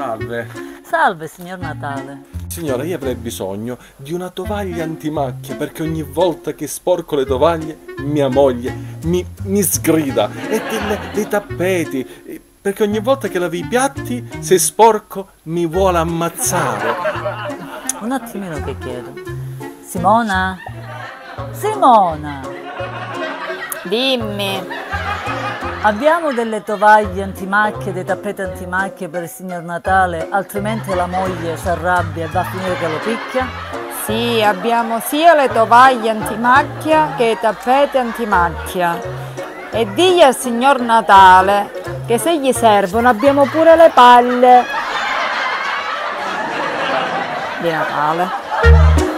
Salve. Salve, signor Natale. Signora, io avrei bisogno di una tovaglia antimacchia perché ogni volta che sporco le tovaglie mia moglie mi, mi sgrida e delle, dei tappeti perché ogni volta che lavi i piatti se sporco mi vuole ammazzare. Un attimino che chiedo. Simona? Simona! Dimmi. Abbiamo delle tovaglie antimacchie, dei tappeti antimacchie per il signor Natale, altrimenti la moglie si arrabbia e va a finire che lo picchia? Sì, abbiamo sia le tovaglie antimacchia che i tappeti antimacchia. E digli al signor Natale che se gli servono abbiamo pure le palle di Natale.